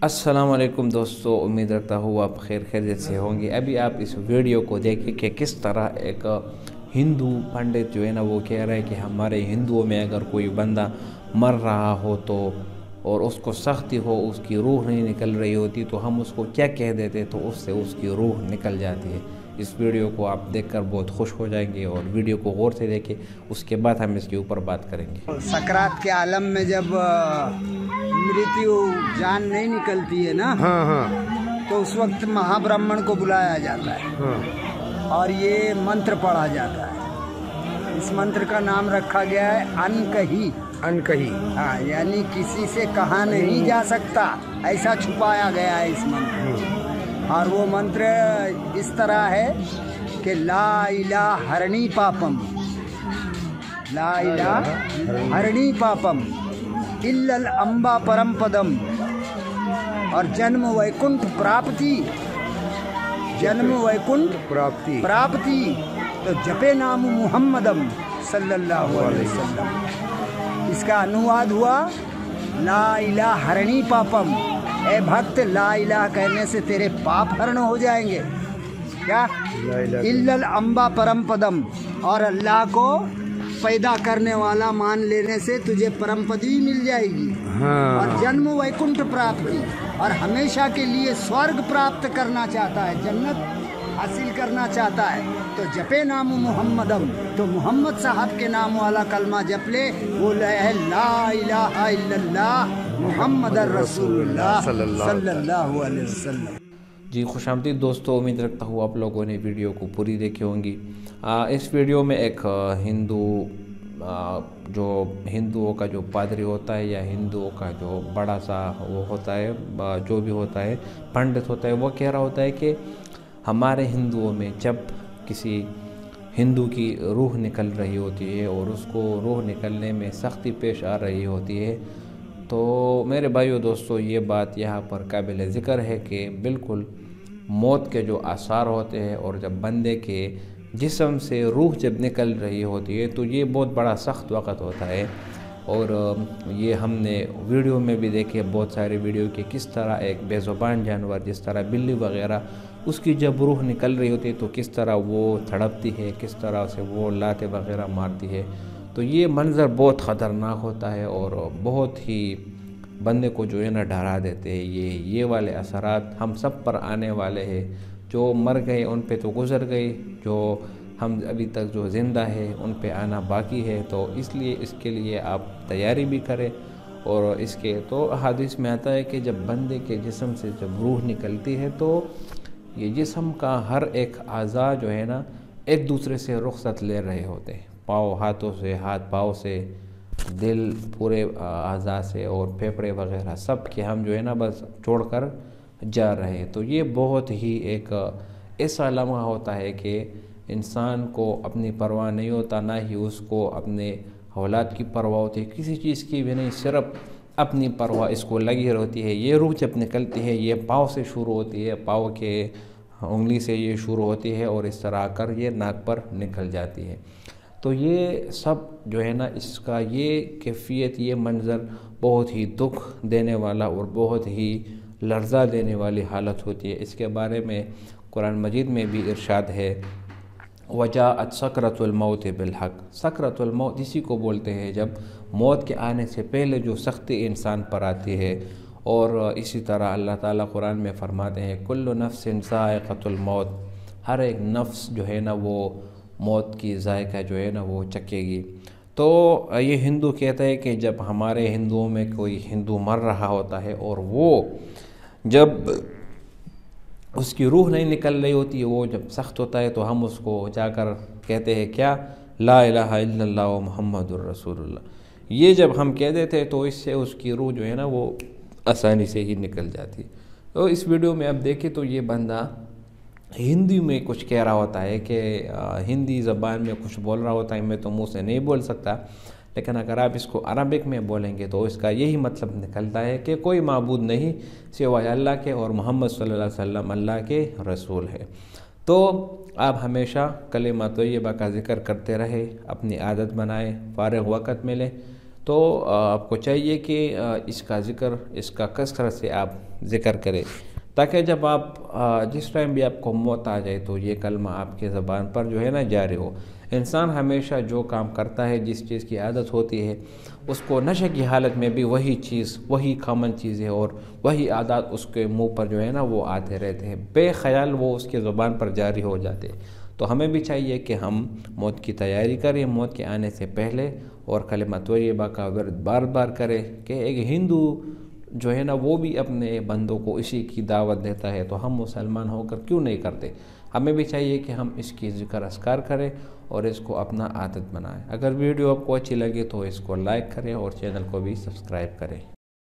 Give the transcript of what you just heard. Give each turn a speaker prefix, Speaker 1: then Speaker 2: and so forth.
Speaker 1: वालेकुम दोस्तों, उम्मीद रखता हूँ आप खैर खैरियत से होंगे। अभी आप इस वीडियो को देखें कि किस तरह एक हिंदू पंडित जो है ना, वो कह रहा है कि हमारे हिंदुओं में अगर कोई बंदा मर रहा हो तो और उसको सख्ती हो, उसकी रूह नहीं निकल रही होती तो हम उसको क्या कह देते तो उससे उसकी रूह निकल जाती है। इस वीडियो को आप देखकर बहुत खुश हो जाएँगे और वीडियो को गौर से देखें। उसके बाद हम इसके ऊपर बात करेंगे।
Speaker 2: सकरात के आलम में जब मृत्यु जान नहीं निकलती है ना
Speaker 3: हाँ हाँ।
Speaker 2: तो उस वक्त महाब्राह्मण को बुलाया जाता है।
Speaker 3: हाँ।
Speaker 2: और ये मंत्र पढ़ा जाता है। इस मंत्र का नाम रखा गया है अनकही।
Speaker 3: अनकही।
Speaker 2: हाँ यानी किसी से कहा नहीं जा सकता ऐसा छुपाया गया है इस मंत्र। में। और वो मंत्र इस तरह है कि ला इला हरणी पापम। ला इला हरणी पापम। इल्लल अम्बा परम पदम। और जन्म वैकुंठ प्राप्ति। जन्म वैकुंठ
Speaker 3: प्राप्ति।
Speaker 2: प्राप्ति। तो जपे नाम मुहम्मदम सल्लल्लाहु अलैहि वसल्लम। इसका अनुवाद हुआ ला इला हरणी पापम। ए भक्त ला इला कहने से तेरे पाप हरण हो जाएँगे। क्या? इल्लल अम्बा परम पदम। और अल्लाह को पैदा करने वाला मान लेने से तुझे परम पदवी मिल जाएगी।
Speaker 3: हाँ।
Speaker 2: और जन्म वैकुंठ प्राप्ति और हमेशा के लिए स्वर्ग प्राप्त करना चाहता है जन्नत हासिल करना चाहता है। तो जपे नाम मुहम्मदम। तो मोहम्मद साहब के नाम वाला कलमा जप ले। वो ला इलाहा इल्लल्लाह। मुहम्मद वसल्लम।
Speaker 1: जी खुश आमदीद दोस्तों उम्मीद रखता हूँ आप लोगों ने वीडियो को पूरी देखी होंगी। आ, इस वीडियो में एक हिंदू आ, जो हिंदुओं का जो पादरी होता है या हिंदुओं का जो बड़ा सा वो होता है जो भी होता है पंडित होता है वो कह रहा होता है कि हमारे हिंदुओं में जब किसी हिंदू की रूह निकल रही होती है और उसको रूह निकलने में सख्ती पेश आ रही होती है तो मेरे भाइयों दोस्तों, ये बात यहाँ पर काबिल ज़िक्र है कि बिल्कुल मौत के जो आसार होते हैं और जब बंदे के जिसम से रूह जब निकल रही होती है तो ये बहुत बड़ा सख्त वक़्त होता है। और ये हमने वीडियो में भी देखे, बहुत सारे वीडियो के किस तरह एक बेज़ुबान जानवर, जिस तरह बिल्ली वगैरह, उसकी जब रूह निकल रही होती है तो किस तरह वो तड़पती है, किस तरह से वो लाते वगैरह मारती है। तो ये मंज़र बहुत ख़तरनाक होता है और बहुत ही बंदे को जो है ना डरा देते हैं। ये ये वाले असरात हम सब पर आने वाले हैं। जो मर गए, उन पे तो गुज़र गए। जो हम अभी तक जो ज़िंदा है, उन पे आना बाकी है। तो इसलिए इसके लिए आप तैयारी भी करें। और इसके तो हादिस में आता है कि जब बंदे के जिसम से जब रूह निकलती है तो ये जिसम का हर एक अज़ा जो है ना, एक दूसरे से रुखसत ले रहे होते हैं। पाँव हाथों से, हाथ पाँव से, दिल पूरे अज़ा से और फेफड़े वगैरह सब के हम जो है ना बस छोड़कर जा रहे हैं। तो ये बहुत ही एक ऐसा लम्हा होता है कि इंसान को अपनी परवाह नहीं होता, ना ही उसको अपने औलाद की परवाह होती है। किसी चीज़ की भी नहीं, सिर्फ़ अपनी परवाह इसको लगी रहती है। ये रूह जब निकलती है, ये पाँव से शुरू होती है, पाँव के उंगली से ये शुरू होती है और इस तरह आकर ये नाक पर निकल जाती है। तो ये सब जो है ना, इसका ये कैफियत, ये मंज़र बहुत ही दुख देने वाला और बहुत ही लर्जा देने वाली हालत होती है। इसके बारे में कुरान मजीद में भी इरशाद है वजात सकरतुलमौत बिलहक सकरतुलमौत इसी को बोलते हैं, जब मौत के आने से पहले जो सख्ती इंसान पर आती है और इसी तरह अल्लाह ताला कुरान में फरमाते हैं, कुल्लु नफ्सिन ज़ायक़तुलमौत हर एक नफ्स जो है ना, वो मौत की जायका जो है ना वो चखेगी। तो ये हिंदू कहते हैं कि जब हमारे हिंदुओं में कोई हिंदू मर रहा होता है और वो जब उसकी रूह नहीं निकल रही होती, वो जब सख्त होता है तो हम उसको जाकर कहते हैं, क्या? ला इल्लल्लाह मुहम्मदुर रसूलुल्लाह। ये जब हम कह देते तो इससे उसकी रूह जो है ना वो आसानी से ही निकल जाती। तो इस वीडियो में अब देखें तो ये बंदा हिंदी में कुछ कह रहा होता है कि हिंदी ज़बान में कुछ बोल रहा होता है, मैं तो मुँह से नहीं बोल सकता। लेकिन अगर आप इसको अरबिक में बोलेंगे तो इसका यही मतलब निकलता है कि कोई मबूद नहीं, सिवाय अल्लाह के और मोहम्मद सल्लल्लाहु अलैहि वसल्लम अल्लाह के रसूल है। तो आप हमेशा कलेमा तय्यबा का ज़िक्र करते रहे, अपनी आदत बनाएँ, फ़ारग वक़्त मिले। तो आपको चाहिए कि इसका ज़िक्र, इसका कसरत से आप ज़िक्र करें। ताकि जब आप जिस टाइम भी आपको मौत आ जाए तो ये कलमा आपके ज़बान पर जो है ना जारी हो। इंसान हमेशा जो काम करता है, जिस चीज़ की आदत होती है, उसको नशे की हालत में भी वही चीज़, वही कॉमन चीज़ है और वही आदत उसके मुँह पर जो है ना वो आते रहते हैं। बेख्याल वो उसके ज़ुबान पर जारी हो जाते तो हमें भी चाहिए कि हम मौत की तैयारी करें, मौत के आने से पहले और कलमा तोयबा का वर्द बार बार करें कि एक हिंदू जो है ना, वो भी अपने बंदों को इसी की दावत देता है तो हम मुसलमान होकर क्यों नहीं करते? हमें भी चाहिए कि हम इसकी ज़िक्र असकार करें और इसको अपना आदत बनाएँ। अगर वीडियो आपको अच्छी लगे तो इसको लाइक करें और चैनल को भी सब्सक्राइब करें।